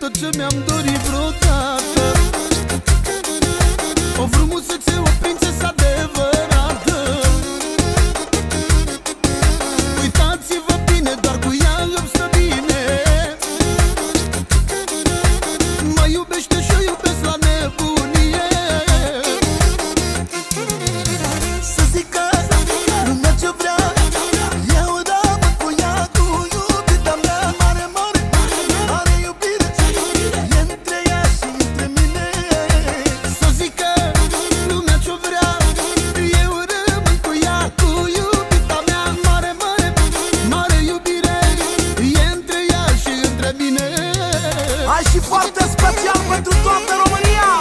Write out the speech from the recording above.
tot ce mi-am dorit vreodată. Mai și foarte special pentru toată România